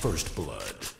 First blood.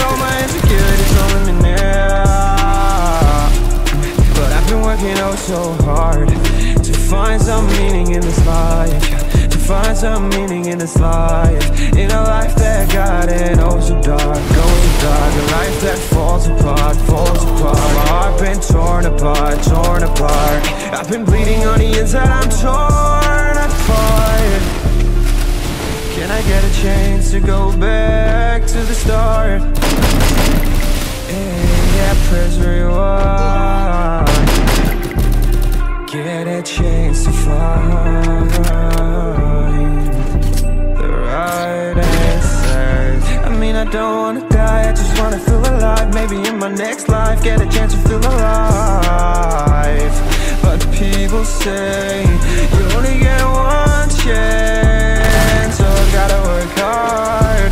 insecurities holding me near But I've been working oh so hard To find some meaning in this life. To find some meaning in this life. In a life that got it oh so dark, oh so dark. A life that falls apart, falls apart. My heart been torn apart, torn apart. I've been bleeding on the inside, I'm torn Can I get a chance to go back to the start? Yeah, yeah, press rewind. Get a chance to find the right answers. I mean, I don't wanna die, I just wanna feel alive. Maybe in my next life, get a chance to feel alive But people say, you only get one chance. So I gotta work hard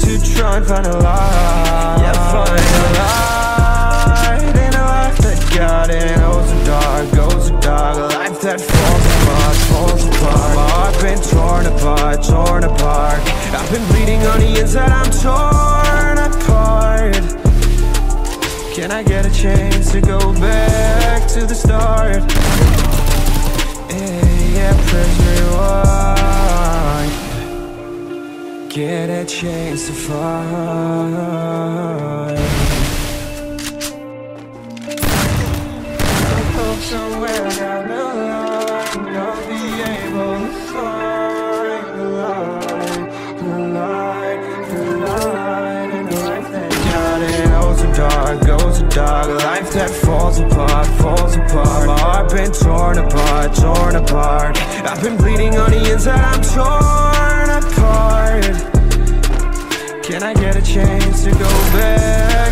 To try and find a light. Yeah, find a light In a life that got it Oh so dark, oh so dark. A life that falls apart, falls apart. My heart been torn apart, torn apart. I've been bleeding on the inside, I'm torn apart. Can I get a chance to go back to the start? Yeah, yeah, press rewind Get a chance to find that falls apart, falls apart. My heart been torn apart, torn apart. I've been bleeding on the inside, I'm torn apart. Can I get a chance to go back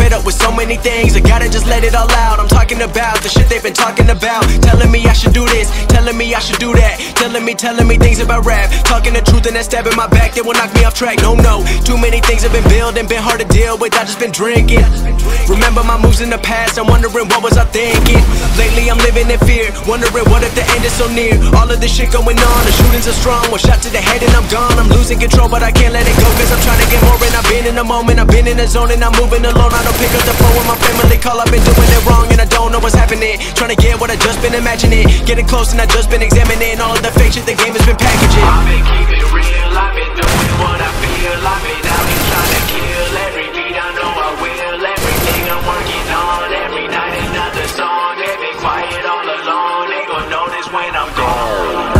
with so many things. I gotta just let it all out. I'm talking about the shit they've been talking about. Telling me I should do this, telling me I should do that. Telling me, telling me things about rap. Talking the truth and that stab in my back, that will knock me off track. No, no, too many things have been building, been hard to deal with. I just been drinking. Remember my moves in the past, I'm wondering what was I thinking. Lately I'm living in fear, wondering what if the end is so near. All of this shit going on, the shootings are strong. One shot to the head and I'm gone. I'm losing control, but I can't let it go, cause I'm trying to get more. And I've been in the moment, I've been in the zone, and I'm moving alone. I don't pick up the phone when my family call, I've been doing it wrong, and I don't know what's happening. Trying to get what I just been imagining. Getting close, and I just been examining all of the fake shit the game has been packaging. I've been keeping real, I've been doing what I feel I've been out here trying to kill every beat I know I will Everything I'm working on, every night another song They've been quiet all along, they gon' notice when I'm gone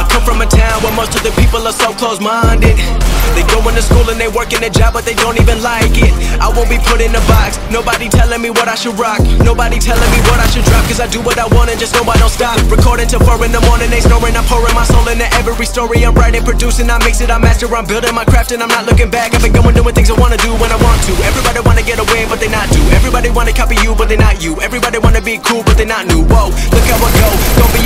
I come from a town where most of the people are so close-minded going to school and they working a job but they don't even like it. I won't be put in a box, nobody telling me what I should rock. Nobody telling me what I should drop Cause I do what I want and just know I don't stop. Recording till 4 in the morning, they snoring. I'm pouring my soul into every story I'm writing, producing, I mix it, I master I'm building my craft and I'm not looking back. I've been going doing things I wanna do when I want to. Everybody wanna get away but they not do. Everybody wanna copy you but they not you. Everybody wanna be cool but they not new. Whoa, look how I go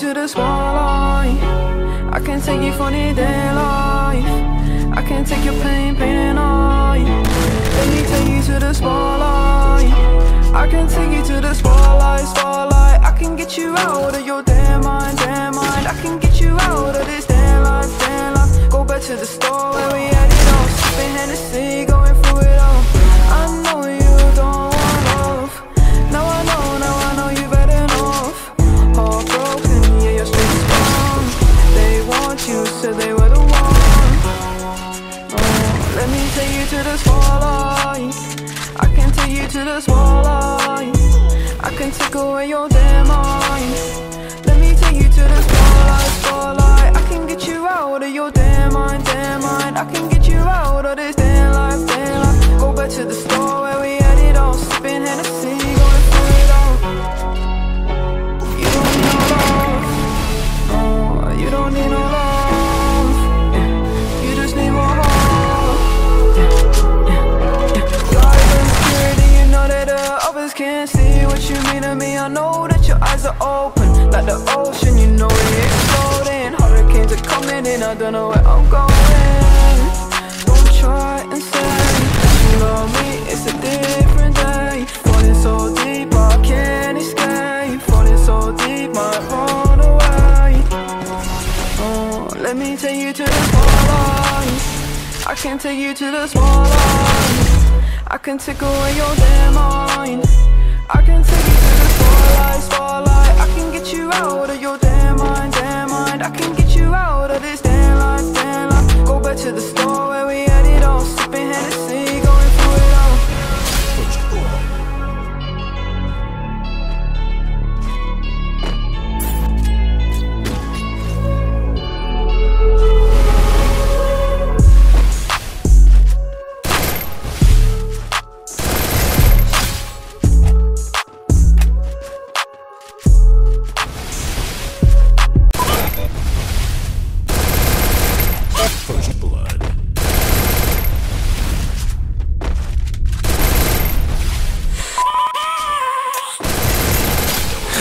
to the spotlight. I can take you for the day life. I can take your pain, pain I can get you out of this damn life, damn life. Go back to the store where we had it all. Sipping Hennessy, going through it all. You don't need no love. No, you don't need no love. Yeah, You just need more love. God is security, you know that the others can't see what you mean to me. I know that your eyes are open, like the ocean. You know it exploding. Hurricanes are coming in. I don't know take you to the spotlight. I can take you to the spotlight. I can take away your damn mind. I can take you to the spotlight, spotlight. I can get you out of your damn mind, damn mind. I can get you out of this damn life, damn life. Go back to the store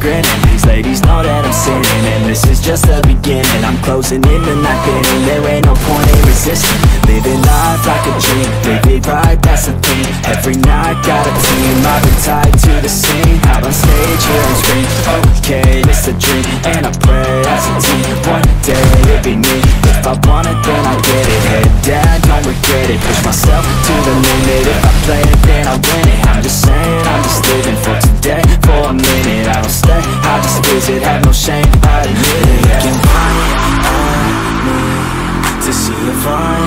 grinning These ladies know that I'm sinning And this is just the beginning. I'm closing in the night inning There ain't no point in resisting. Living life like a dream Live it right, that's the thing. Every night, got a team I've been tied to the scene. Out on stage, here on screen Okay, it's a dream. And I pray as a team One day, it'll be me. If I want it, then I'll get it. Head down, don't regret it. Push myself to the limit. If I play it, then I win it. I'm just saying, I'm just living for today A minute, I don't stay I just visit, have no shame, I admit it Looking right at me To see if I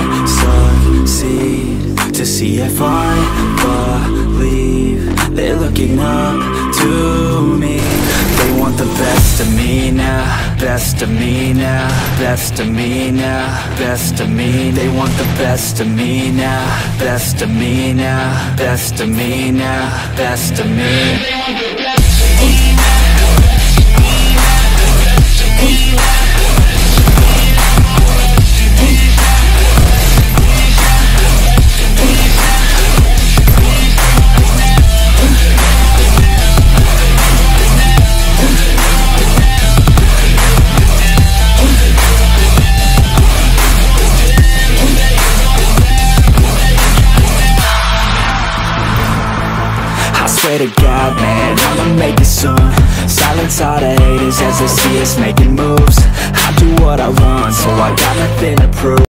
succeed To see if I believe They're looking up to me They want the best of me now, best of me now, best of me now, best of me. They want the best of me now, best of me now, best of me now, best of me. Swear to God, man, I'ma make it soon. Silence all the haters as they see us making moves. I do what I want, so I got nothing to prove